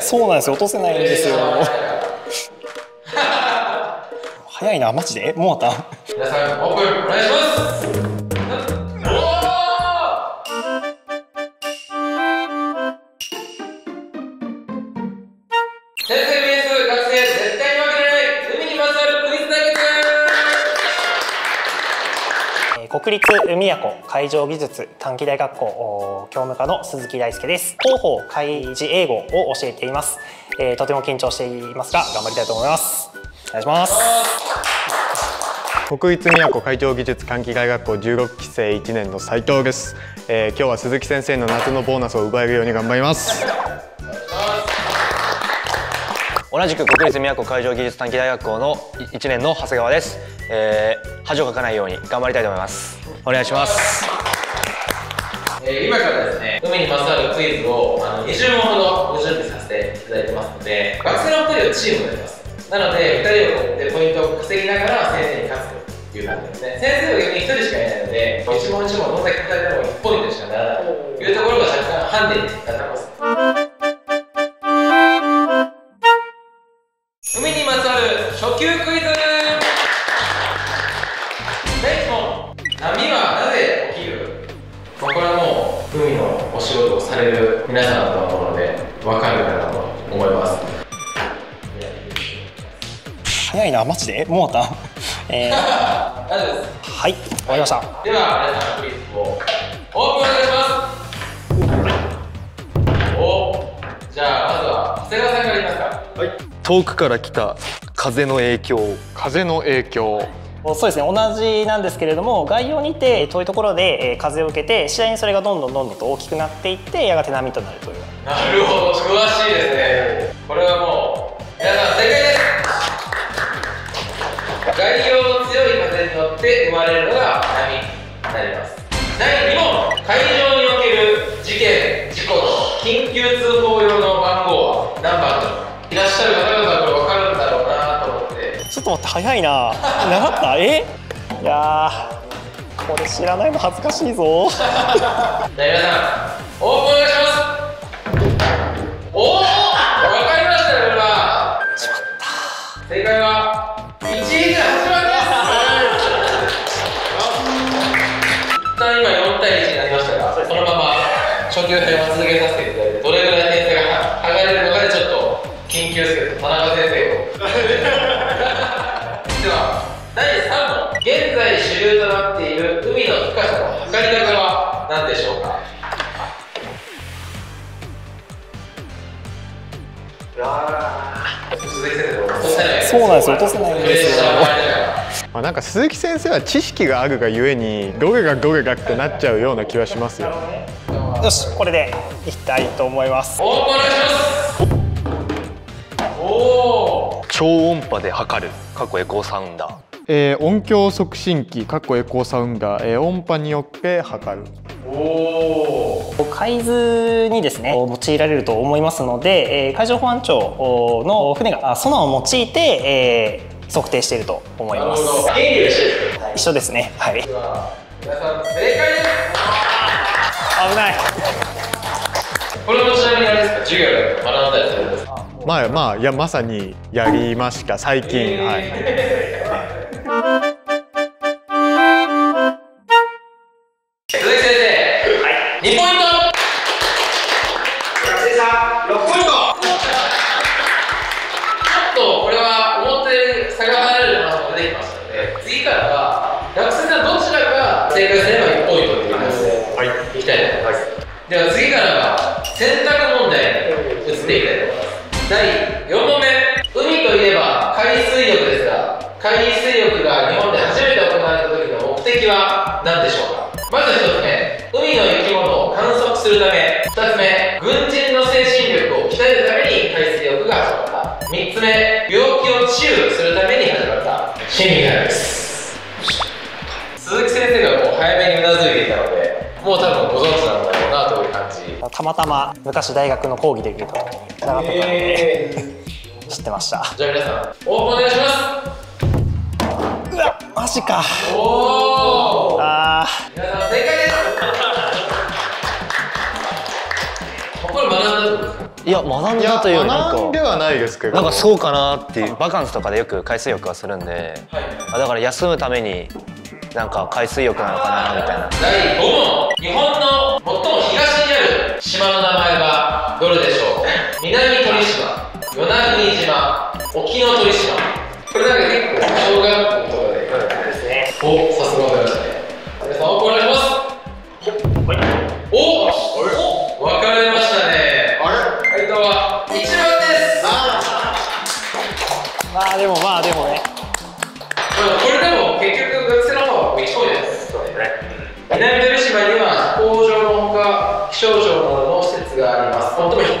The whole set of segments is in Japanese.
そうなんですよ。落とせないんですよ。早いなマジで？もうた？皆さんオープンお願いします国立海や子海上技術短期大学校教務課の鈴木大輔です。広報海事英語を教えています、えーとても緊張していますが頑張りたいと思います。お願いします。国立宮古海上技術短期大学校16期生1年の斉藤です、えー今日は鈴木先生の夏のボーナスを奪えるように頑張ります。同じく国立宮古海上技術短期大学校の1年の長谷川です、えー、恥をかかないように頑張りたいと思います。お願いします。えー今からですね海にまつわるクイズをあの20問ほどご準備させていただいてますので学生の2人をチームになります。なので2人をでポイントを稼ぎながら先生に勝つという感じですね。先生は逆に1人しかいないので1問1問どんだけ答えても1ポイントしかならないというところが若干ハンデになってます。早いなマジで？もうた？えー、はい終わりました。では皆さんクイズをオープンお願いします。おじゃあまずは長谷川さんから言いますか。遠くから来た風の影響。風の影響。そうですね。同じなんですけれども概要にて遠いところでえー風を受けて次第にそれがどんどんどんどんと大きくなっていってやがて波となるという。なるほど。詳しいですね。これはもう皆さん正解です外洋の強い風に乗って生まれるのが波になります第2問海上における事件事故の緊急通報用の番号は何番だいらっしゃる方々はこれ分かるんだろうなと思って。ちょっと待って早いな。習った？え？いやーこれ知らないの恥ずかしいぞ。じゃあ皆さんオープンお願いします。おお分かりましたねこれは。正解は1位で8番です一旦今4対1になりましたがそのまま初級編を続けさせていただいてどれぐらい点差が剥がれるのかでちょっと緊急助っ人田中先生を。では第3問。現在主流となっている海の深さの測り方は何でしょうか？そうなんですよ。落とせないんですよ。まあ、なんか鈴木先生は知識があるがゆえにどれがどれがってなっちゃうような気はしますよ。よしこれでいきたいと思います。お願いしますおお超音波で測る。過去エコーサウンダー。えー音響促進機かっこエコーサウンダー、えー音波によって測る。おお海図にですね用いられると思いますので、えー海上保安庁の船があソナーを用いて、えー測定していると思います。なるほど。原理が一緒ですね一緒ですね。はい。皆さん正解です。危ない。これもちなみにあれですか？授業で学んだりするんですか？まあまあいやまさにやりました最近、はいでは次からは選択問題に移っていきたいと思います第4問目海といえば海水浴ですが海水浴が日本で初めて行われた時の目的は何でしょうか？まず1つ目海の生き物を観測するため2つ目軍人の精神力を鍛えるために海水浴が始まった3つ目病気を治癒するために始まった心理学でたまたま昔大学の講義で受けた時に習ってたので知ってました。じゃあ皆さんオープンお願いします。うわマジか。おおあ皆さん正解です。これ学んだいや学んだというよりなんか。学んではないですけど。なんかそうかなっていう。バカンスとかでよく海水浴はするんで。はい。あだから休むためになんか海水浴なのかなみたいな。第5問。日本の最も東にある島の名前はどれでしょう？南鳥島与那国島沖ノ鳥島。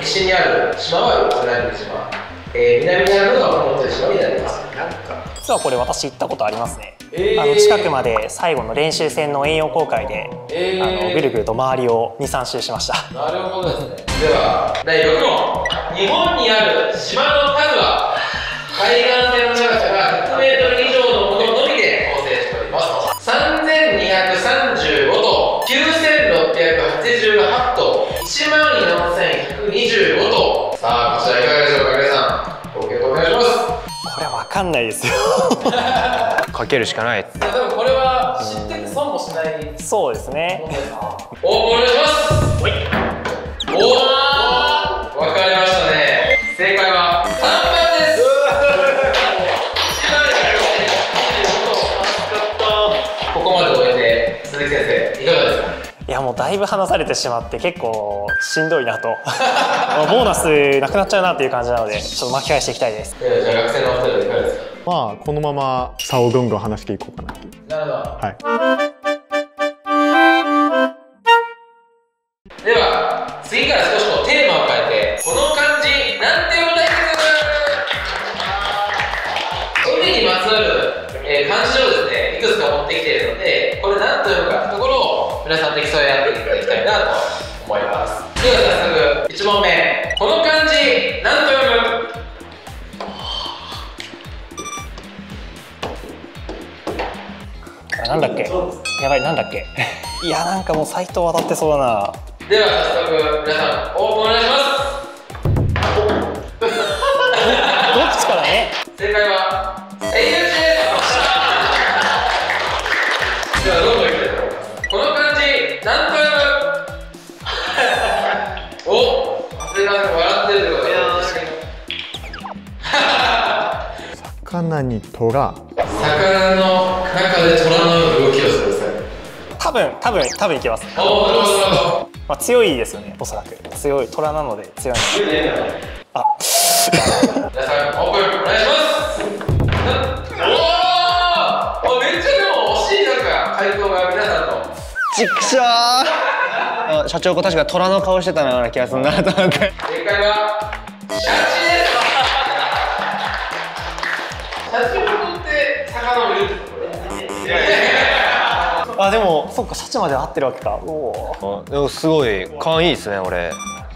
ます最も西にある島は南鳥島、えー、南にあるのがこの鳥島になります。実はこれ私行ったことありますね、えー。あの近くまで最後の練習戦の遠洋航海で、えー。あのぐるぐると周りを23周しました。なるほどですね。では第6問。日本にある島の数は海岸線の長さが 100m さあこちらいかがでしょうか皆さん。ご検討お願いします。これわかんないですよ。かけるしかない。多分これは知ってて損もしないそうですね。おお願いします。おおわかりましたねだいぶ離されてしまって結構しんどいなと。ボーナスなくなっちゃうなっていう感じなのでちょっと巻き返していきたいです。えーじゃあ学生のお二人はいかがですか？まあこのまま差をどんどん話していこうかななるほど。はい。では次からなんだっけ？やばいなんだっけ？いやなんかもうサイト渡ってそうだな。では早速皆さんオープンお願いします。どっちからね？正解はセイウチですではどんどんいきたいと思いますこの漢字何と読むお長谷川さん笑ってるってことで魚に虎魚の中で虎の動きをする際多分多分多分いけます、まあ、強いですよねおそらく。強い虎なので強いのあ。皆さんオープンお願いします。おおおめっちゃでも惜しいなんか回答が皆さんのちくしょーあ社長確か虎の顔してたような気がするなと思って。正解はシャチあでもそっかシャチまで合ってるわけか。おお。あでもすごい勘いいですね俺。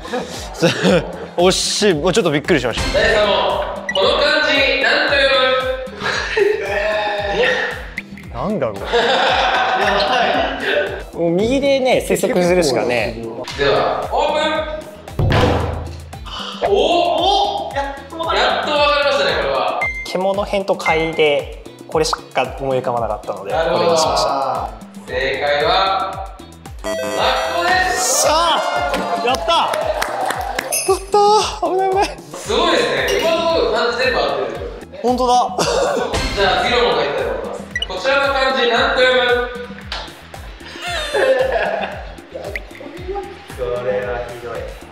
す惜しいもうちょっとびっくりしました。第3問この漢字何と読むなんだろう。もう右でね推測するしかね。ではオープン。おおやっと分かりましたねこれは。獣編と貝でこれしか思い浮かばなかったのでこれにしました正解はラッコです。ああやった。やった危ない危ない。すごいですね。今のところ漢字全部合ってる。本当だ。じゃあ次の問題いきたいと思います。こちらの漢字何と読む。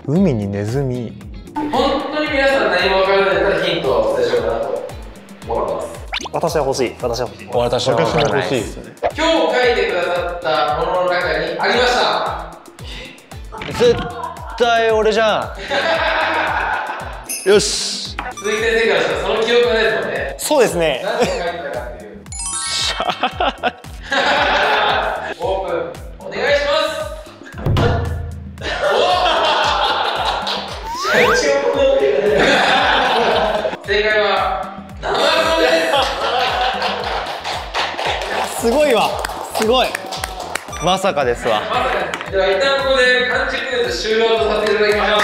海にネズミ。本当に皆さん何も分からないんだったらヒントはお伝えしようかなと思ってます。私は欲しい。私は欲しい。私は欲しい今日書いてったものの中にありました。絶対俺じゃん。よし。鈴木先生からしたらその記憶がないですもんね。そうですね。何て書いてたかっていう。オープン。お願いします。お 正解は生マです。すごいわ。すごいまさかですわ。まさかでは一旦ここで漢字クイズ終了とさせていただきましょう。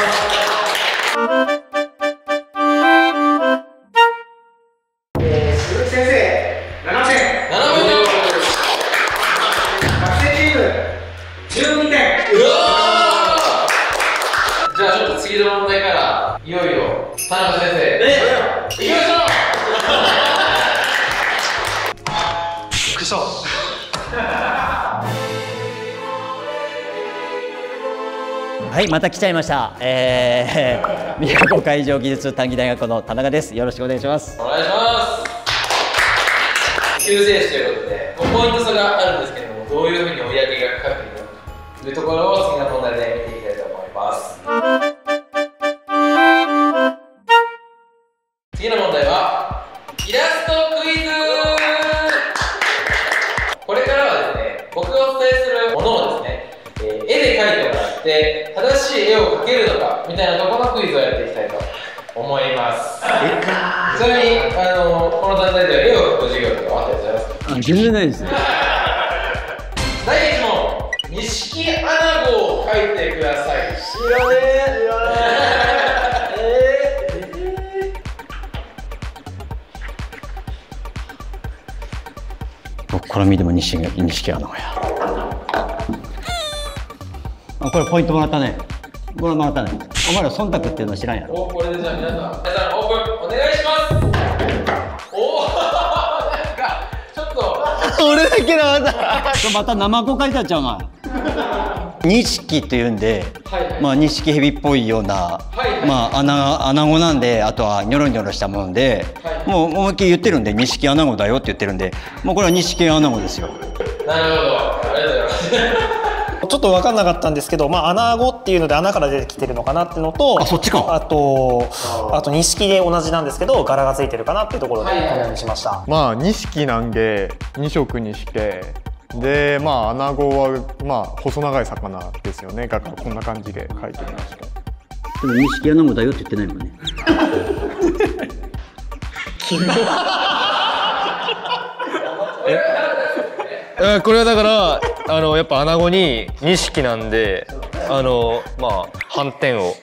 はい、また来ちゃいました。えー、宮古海上技術短期大学の田中です。よろしくお願いします。お願いします救世主ということでポイント差があるんですけどもどういうふうに追い上げがかかっているのかというところを次の問題で思いますちなみにあのこの団体では絵を描く授業とかあったりします？かあ全然ないですね。第1問錦穴子を描いてください知らねえ知らね僕これ見ても西西アナゴや。あ、これポイントもらったね。これもらったね。お前ら忖度っていうの知らんやろ。俺だけなだ。また生子書いてあっちゃうな。錦っていうんで、はいはいまあ錦蛇っぽいような、はいはいまあ穴穴子なんで、あとはニョロニョロしたもんで、はいもう思いっきり言ってるんで錦穴子だよって言ってるんで、もうこれは錦穴子ですよ。なるほどありがとうございますちょっと分かんなかったんですけど、まあ、穴子っていうので穴から出てきてるのかなっていうのとあそっちか。あとあと錦で同じなんですけど柄がついてるかなっていうところではい。はいこのようにしました、まあ錦なんで2色にしてでまあ穴子はまあ細長い魚ですよね。だからこんな感じで描いてみました。でも錦穴子だよって言ってないもんね。え？ーこれはだからあのやっぱ穴子に錦なんであのまあ斑点を。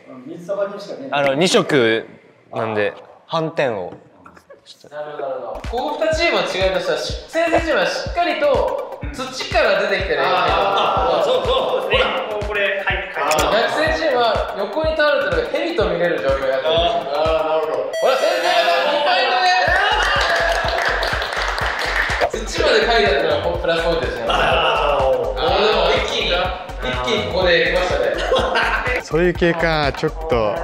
あの2色なんで斑点を。なるほど。なるほどここ2チームは違いとしてはし先生チームはしっかりと土から出てきてる絵を描いてますそうそうですねこれはい学生チームは横に倒れてるのがヘビと見れる状況をやってる。ああなるほど。ほら先生方2ポイントです。土まで書いてあったのはプラスポイントですね。ああでも一気に一気にここで来ましたね。そういう系かちょっと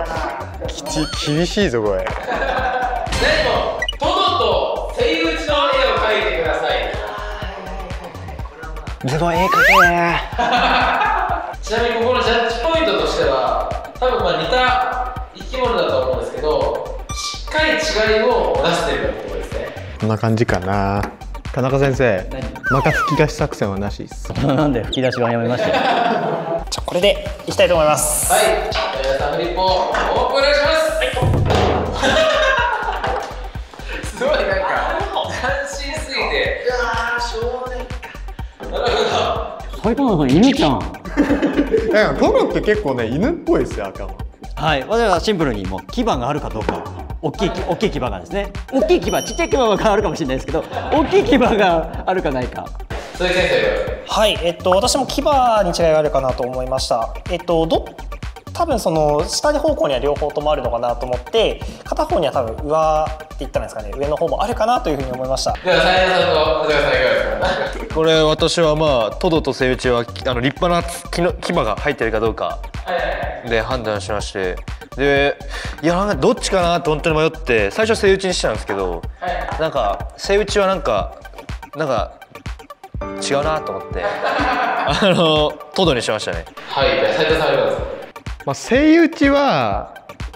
きち厳しいぞこれ。何もトドとセイウチの絵を描いてください。ズボン絵描けね。ちなみにここのジャッジポイントとしては多分まあ似た生き物だと思うんですけどしっかり違いを出してるってことですね。こんな感じかな田中先生また吹き出し作戦はなしです。なんで吹き出しはやめました？よ。じゃあこれでいきたいと思います。はい。皆さんフリップをオープンお願いします。すごいなんか斬新すぎて。いやー少年かなるほど埼玉さん犬ちゃん。だからトロって結構ね犬っぽいですよ頭。はい、私はシンプルにもう牙があるかどうか。大きい大きい牙がですね。大きい牙、ちっちゃい牙があるかもしれないですけど、大きい牙があるかないか。鈴木先生はい、えっと、私も牙に違いがあるかなと思いました。えっと、ど多分その下方向には両方ともあるのかなと思って片方には多分上って言ったらいいんですかね上の方もあるかなというふうに思いましたでは斉藤さんと長谷川さんいかがですかこれ私はまあトドとセイウチはきあの立派な木の牙が入ってるかどうかで判断しましてでいやなんかどっちかなって本当に迷って最初セイウチにしたんですけどはいなんかセイウチはなんかなんか違うなと思ってあのトドにしましたね。はい、じゃあ斉藤さんいかがです。かまあ、セイウチは、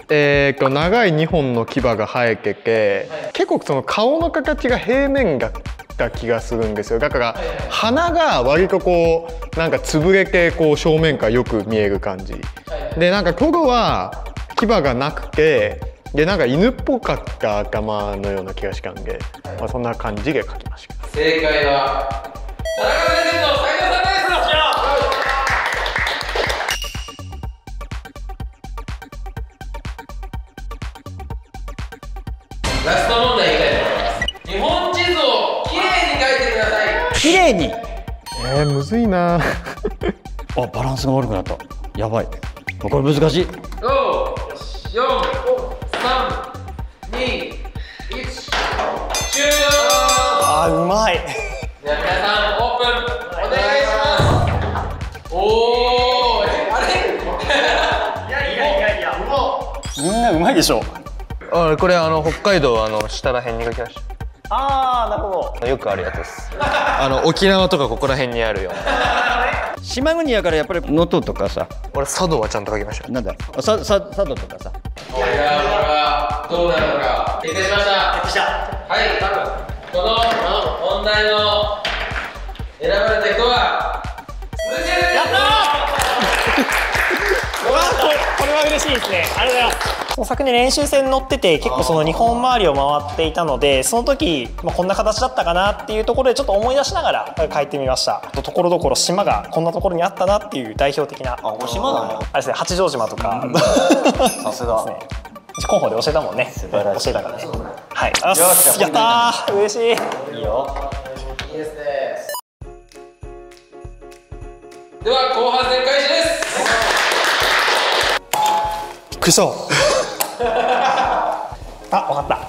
えー、と長い2本の牙が生えてて結構その顔の形が平面だった気がするんですよ。だから鼻が割とこうなんか潰れてこう正面からよく見える感じ。でなんかトドは牙がなくてでなんか犬っぽかった頭のような気がしたんで、まあ、そんな感じで描きました。正解は田中先生の斉藤さんですラスト問題いきたいと思います日本地図をきれいに描いてください綺麗に。えー、むずいな あ、バランスが悪くなった。やばい。これ難しい。あーうまい。では皆さんオープンお願いしますおおえあれいやいやいやいやうまみんなうまいでしょ。あこれあの北海道あの下ら辺に書きましああなるほど。たよくあるやつです。あの沖縄とかここら辺にあるよ。島国やからやっぱり能登とかさ。俺佐渡はちゃんと書きました。なんだあささ佐渡とかさ。いやこれはどうなるのか。決定しました。決定した。はい多分この問題の嬉しいですね。ありがとうございます。昨年練習戦乗ってて結構その日本周りを回っていたのでその時、まあ、こんな形だったかなっていうところでちょっと思い出しながら書いてみました。ところどころ島がこんなところにあったなっていう代表的なあ島なの？あれですね八丈島とか、さすが。ですね。広報で教えたもんね。教えたからね。はい。あやったー。嬉しい。いいですねでは後半戦びっくりしたあわかった